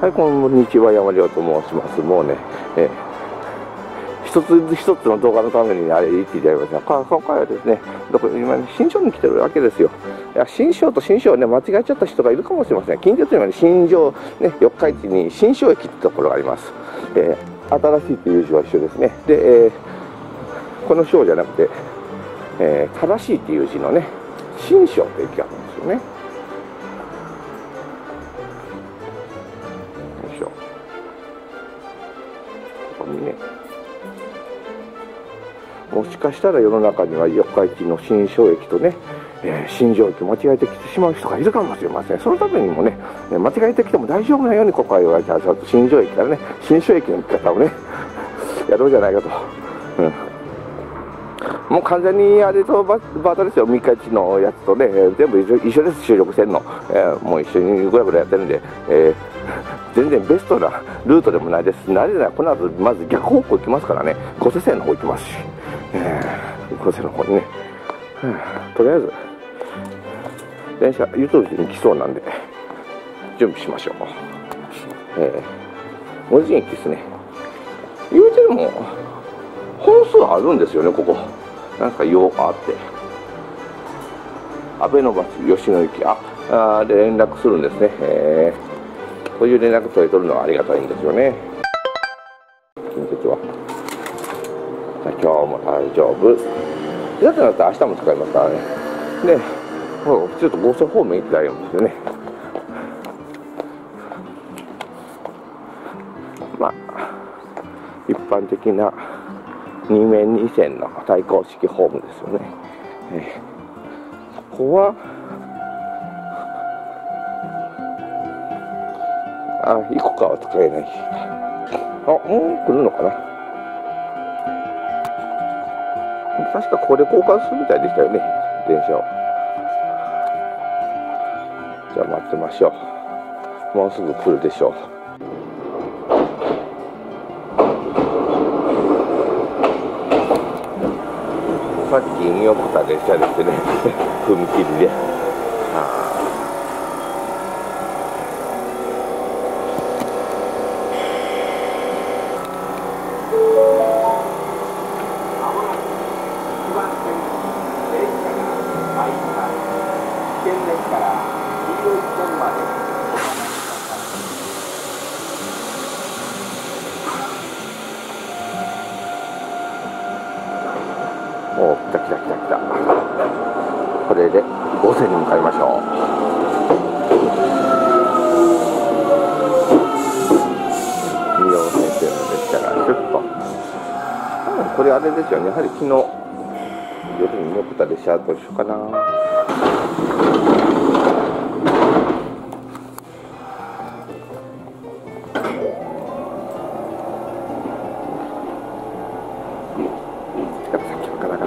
はい、こんにちは、山亮と申します。もうね、え、一つ一つの動画のためにあれ言っていただきました。今回はですね、どこ今、ね、新庄に来てるわけですよ。いや、新庄と新庄をね、間違えちゃった人がいるかもしれません。近鉄今ね、新庄、ね、四日市に新庄駅ってところがあります。えー、新しいという字は一緒ですね。で、えー、この章じゃなくて、えー、正しいっていう字のね、新庄という駅があるんですよね。ね。もしかしたら世の中には四日市の新庄駅とね、えー、新庄駅間違えてきてしまう人がいるかもしれません。そのためにもね間違えてきても大丈夫なようにここは言われてあと新庄駅からね新庄駅の行き方をねやろうじゃないかと、うん。もう完全にあれとババータですよ、三日市のやつとね、全部一緒です、収録してるの、えー、もう一緒にぐらぐらやってるんで、えー、全然ベストなルートでもないです、なぜならこの後まず逆方向行きますからね、小瀬線の方行きますし、えー、小瀬の方にね、とりあえず、電車、ゆとりに来そうなんで、準備しましょう。えー、文字駅ですね。言うても、本数あるんですよね、ここ。なんか用があって。安倍の町吉野駅ああで連絡するんですね、えー、こういう連絡取れとるのはありがたいんですよね。近鉄は。今日も大丈夫。だってなったら明日も使いますからね。でちょっと合成方面行きたいんですよね。まあ一般的な2面2線の対向式ホームですよね、えー、ここはあ行こかは使えないあもう来るのかな。確かここで交換するみたいでしたよね電車を。じゃあ待ってましょう。もうすぐ来るでしょう。さっき見送った列車ですね 踏切で。おお来た来た来た来た。これで五線に向かいましょう。二葉先生の列車がちょっと。これあれですよね。やはり昨日夜に乗った列車と一緒かな。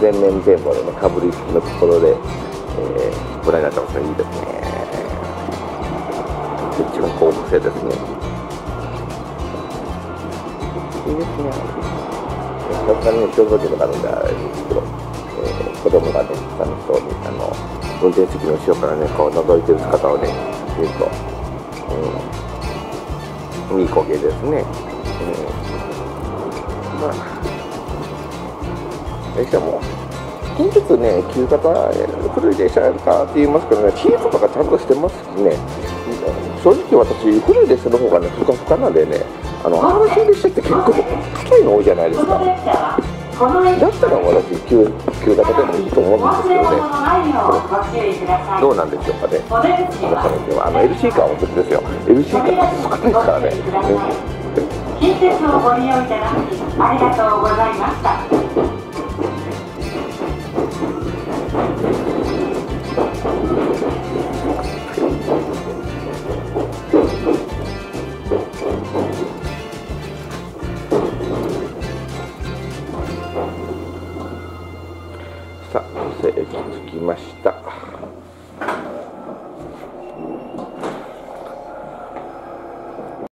前面前後でねかぶりつきのところで、えー、ご覧になったことがいいですね。こっちが後部製ですね。いいですね。さすがにね肖像権があるんですけど、えー、子供がね楽しそうにあの運転席の後ろからねこう覗いてる姿をね見ると、うん、いい光景ですね。まあ列車も近鉄ね旧型古い列車かって言いますけどねシートとかちゃんとしてますしね。正直私古い列車の方がねふかふかなんでねあの RC 列車って結構硬いの多いじゃないですか。だったら私旧旧型でもいいと思うんですけどね。どうなんでしょうかね。改めてはあの LC カーは別ですよ。LC カー硬いですからね。近鉄をご利用いただきありがとうございました。さあ、女性駅着きました。